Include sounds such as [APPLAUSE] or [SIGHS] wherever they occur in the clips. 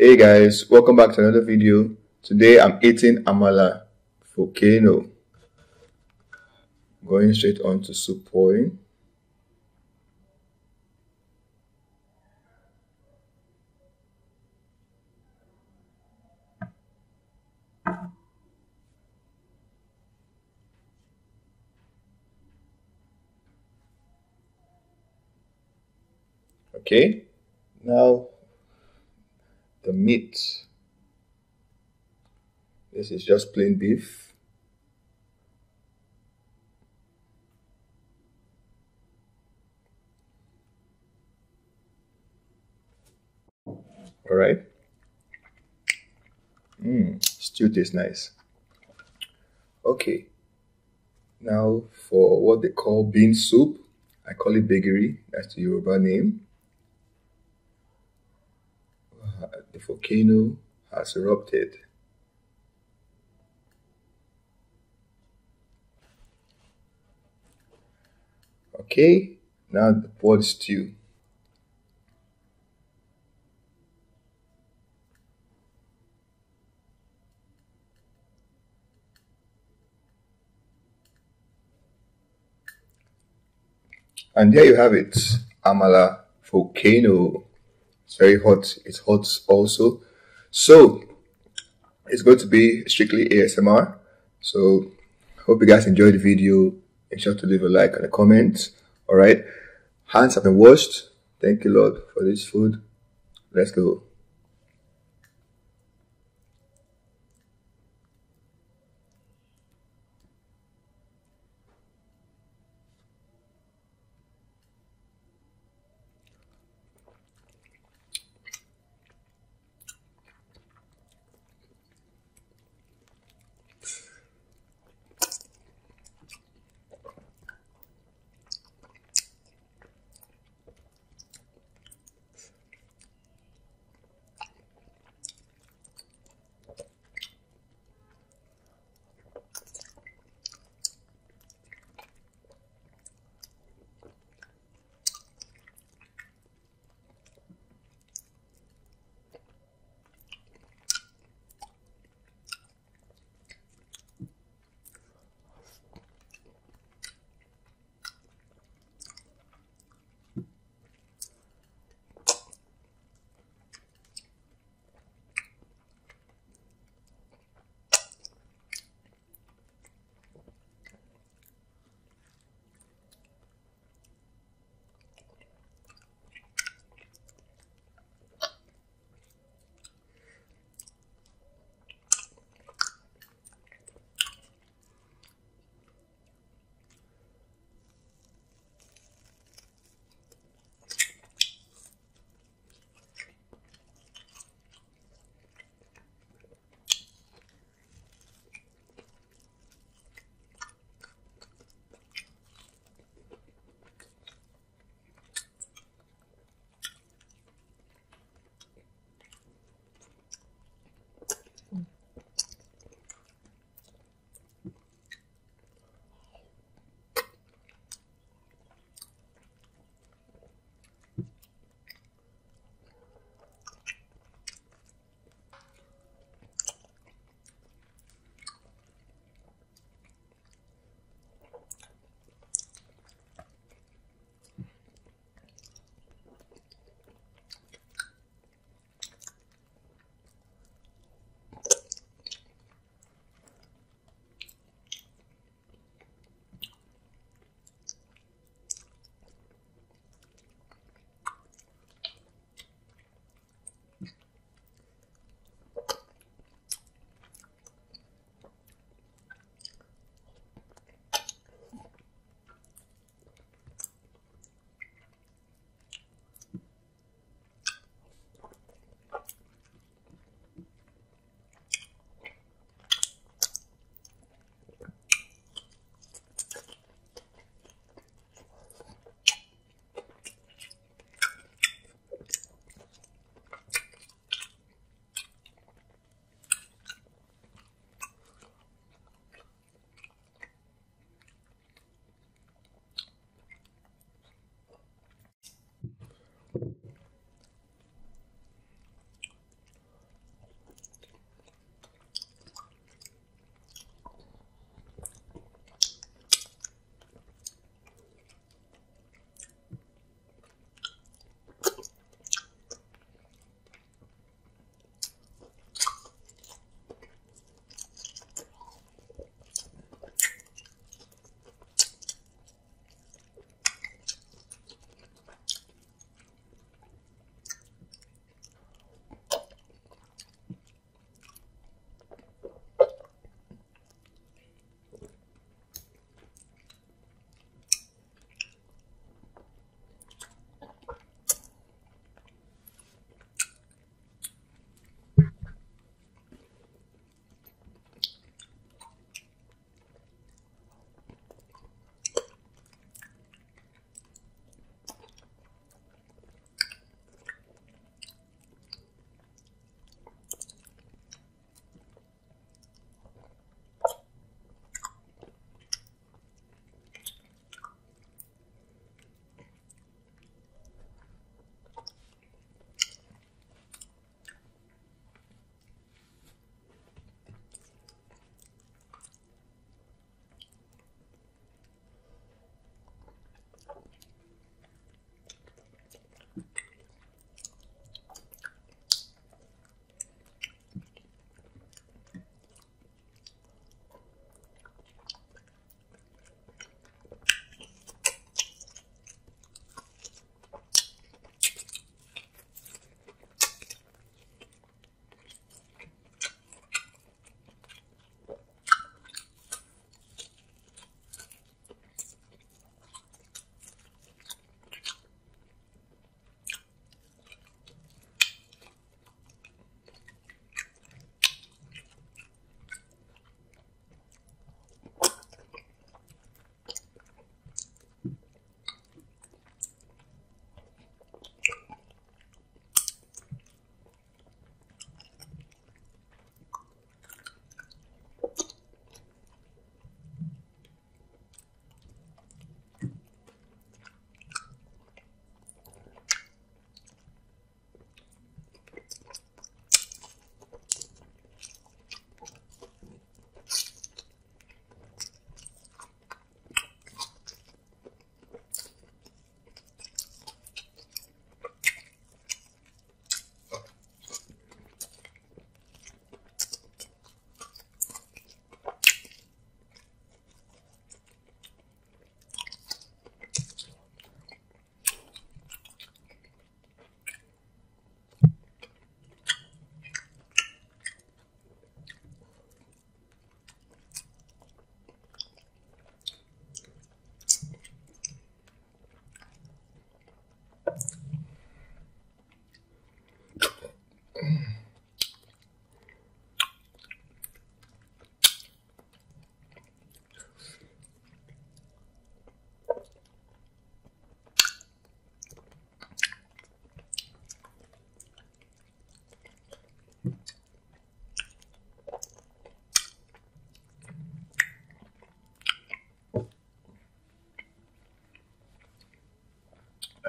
Hey guys, welcome back to another video. Today I'm eating amala volcano. Going straight on to soup pouring. Okay, now the meat. This is just plain beef. All right. Mmm, stew tastes nice. Okay. Now for what they call bean soup. I call it gbegiri. That's the Yoruba name. The volcano has erupted. Okay, now the pot stew. And there you have it, Amala volcano. It's very hot. It's hot also. So it's going to be strictly ASMR. So hope you guys enjoyed the video. Make sure to leave a like and a comment. All right. Hands have been washed. Thank you, Lord, for this food. Let's go.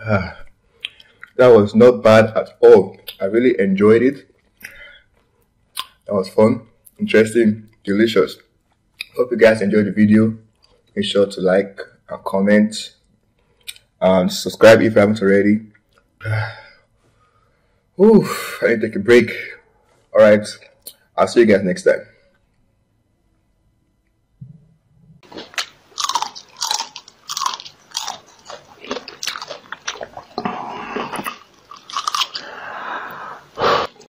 Ah. that was not bad at all. I really enjoyed it. That was fun, interesting, delicious. Hope you guys enjoyed the video. Make sure to like and comment and subscribe if you haven't already. [SIGHS] Ooh, I need to take a break. Alright, I'll see you guys next time.